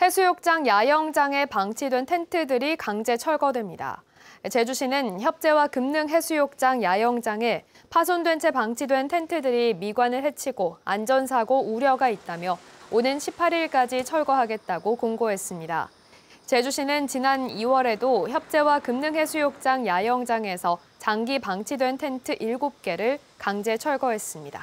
해수욕장 야영장에 방치된 텐트들이 강제 철거됩니다. 제주시는 협재와 금능 해수욕장 야영장에 파손된 채 방치된 텐트들이 미관을 해치고 안전사고 우려가 있다며 오는 18일까지 철거하겠다고 공고했습니다. 제주시는 지난 2월에도 협재와 금능해수욕장 야영장에서 장기 방치된 텐트 7개를 강제 철거했습니다.